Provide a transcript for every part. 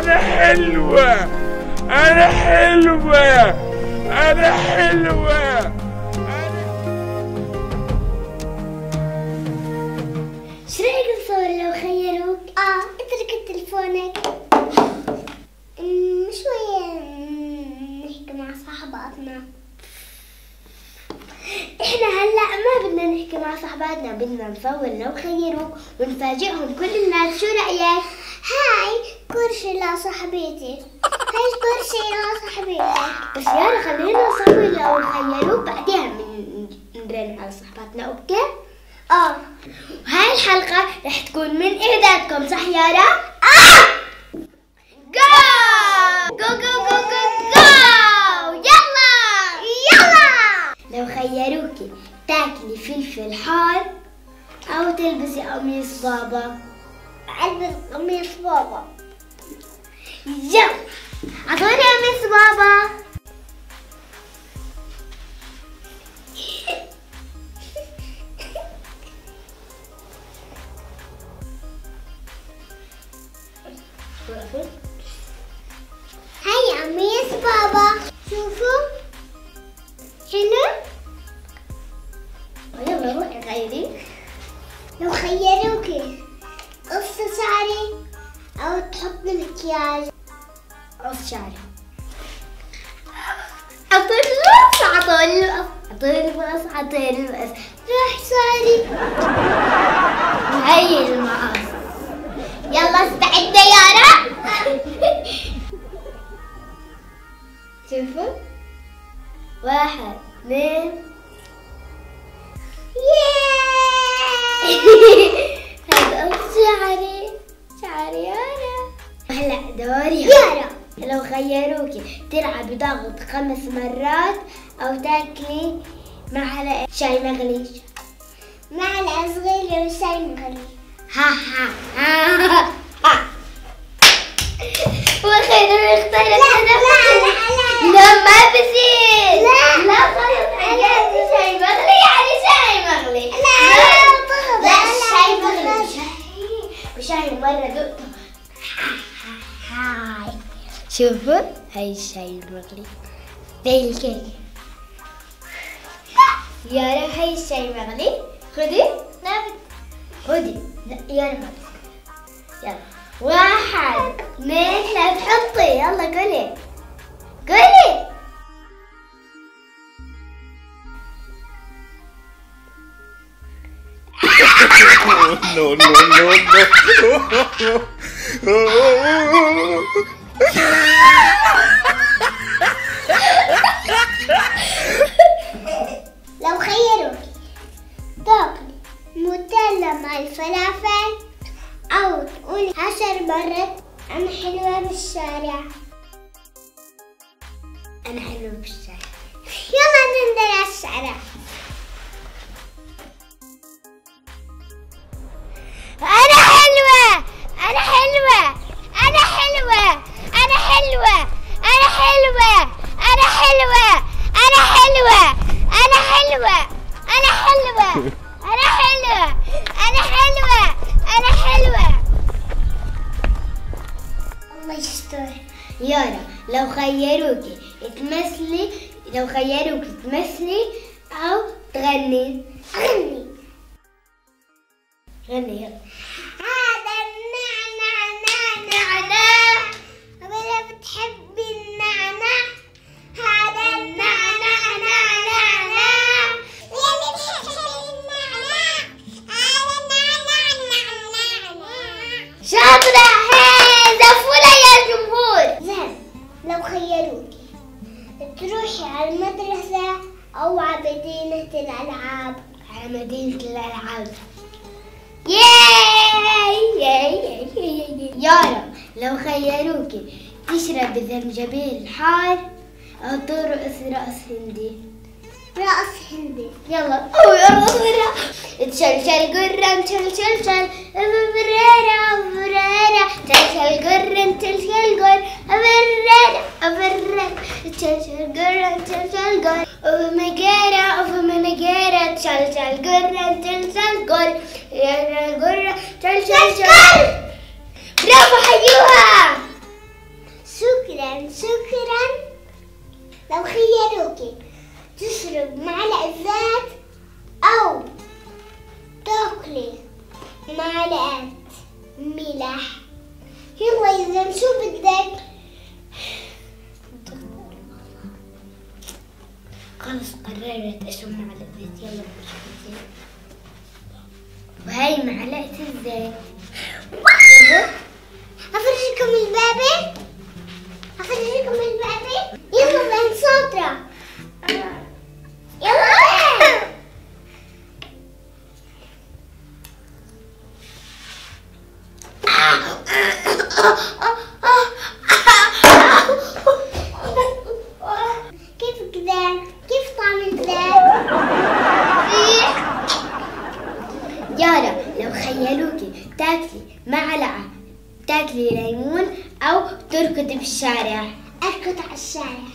أنا حلوة. أنا حلوة. أنا حلوة. شو رايك نصور لو خيروك؟ آه اترك تلفونك شوية نحكي مع صاحباتنا إحنا هلأ ما بدنا نحكي مع صاحباتنا بدنا نصور لو خيروك ونفاجئهم كل الناس. شو رأيك؟ هاي كرسي لصاحبتي هاي كرسي لصاحبتي بس يلا خلينا نصور لو خيروك بعدين من- نرن على صاحباتنا okay؟ آه وهاي الحلقة رح تكون من إعدادكم صح يارا؟ آه! جو! جو جو جو جو جو! يلا! يلا! لو خيروكي تاكلي فلفل حار أو تلبسي قميص بابا ألبس قميص بابا يلا أعطوني قميص بابا هاي قميص بابا شوفوا حلو يلا روحي غيري لو خيروكي قص شعري أو تحط مكياج قص شعري. أعطيني القص أعطيني القص أعطيني القص أعطيني القص راح شعري. وهي المقص يلا استعدنا يارا شوفوا. واحد اثنين. هذا شعري. شعري هلا دوري. يارا لو خيروكي تلعبي ضغط خمس مرات أو تاكلي معلقة شاي مغلي. معلقة صغيرة وشاي مغلي ها ها ها. شوفوا هاي الشاي المغلي. زي الكيك يارا هاي الشاي مغلي خذي بد- خذي ما بد. يلا. واحد اثنين لا تحطي يلا قولي. قولي. No, no, no, no. مع الفلافل أو تقولي عشر مرات أنا حلوة بالشارع أنا حلوة بالشارع يلا ننزل على الشارع. لو خيروكي تمثلي لو خيروكي تمثلي أو تغني. غني غني يلا. يارا لو خيروكي تشرب زنجبيل حار؟ أو ترقص رقص هندي؟ رقص هندي. يلا. أو يرقص تشلشل قرن تشلشل شل فريرة فريرة تشلشل قرن تشلشل قرن. فريرة فريرة تشلشل قرن تشلشل قرن. أوف مجيرة أوف مجيرة تشلشل القرة تنسى القر يا القرة تنسى تاكلي معلقة ملح. يلا يا شو بدك؟ خلص قررت اشرب معلقة زيت يلا بشوف وهاي معلقة الزيت. افرجكم البابي تاكلي معلقة تاكلي ليمون أو تركضي بالشارع أركض على الشارع.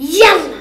يلا!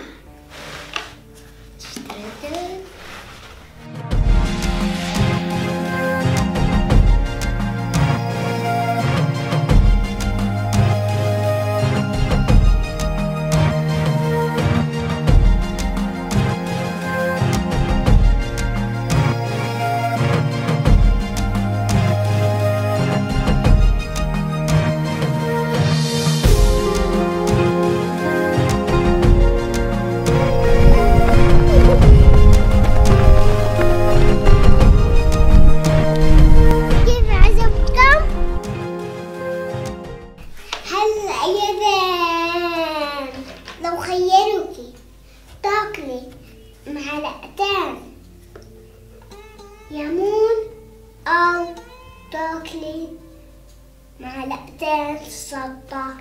معلقتين شطة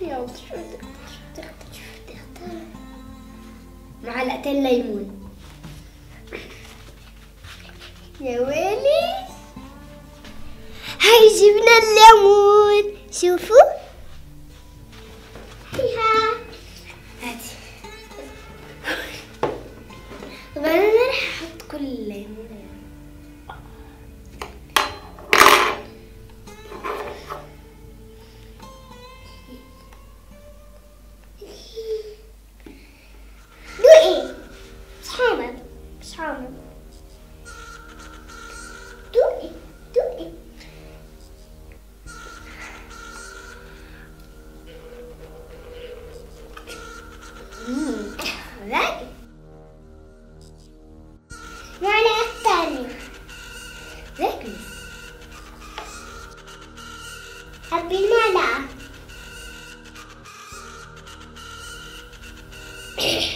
يلا شو بدك معلقتين ليمون. يا ويلي. هاي جبنا الليمون. شوفوا. هيها. هاتي. طبعا أنا راح أحط كل الليمون. Okay.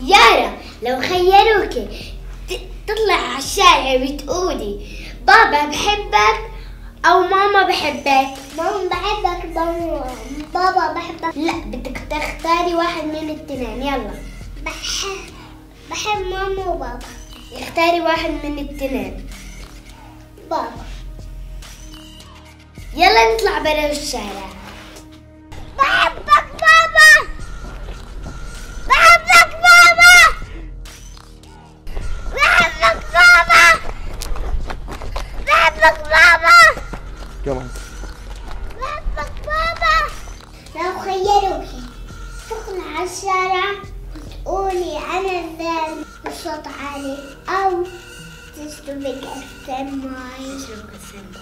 يارا لو خيروكي ت- تطلع على الشارع بتقولي بابا بحبك أو ماما بحبك. ماما بحبك بابا بابا بحبك. لا بدك تختاري واحد من الاثنين يلا. بحب بحب ماما وبابا. اختاري واحد من الاثنين بابا. يلا نطلع برا الشارع. أنا الزين بصوت عالي أو ماي تشربي كاسين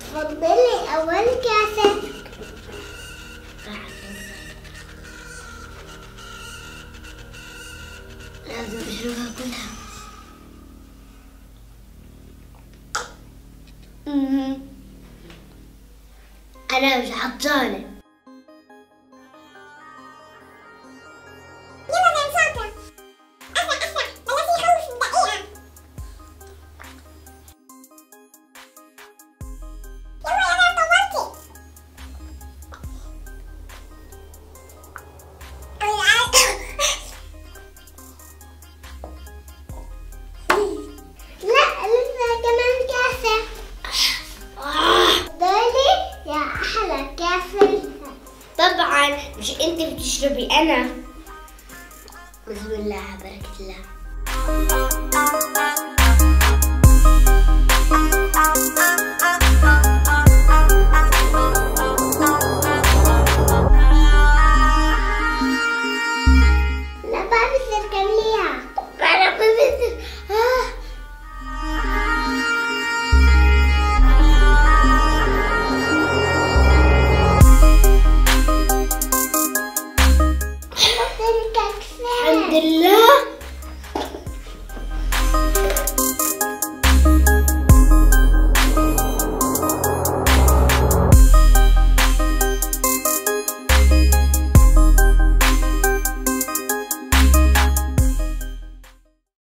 تفضلي أول كاسة لازم اشربها كلها. أنا مش عطشانه Anna.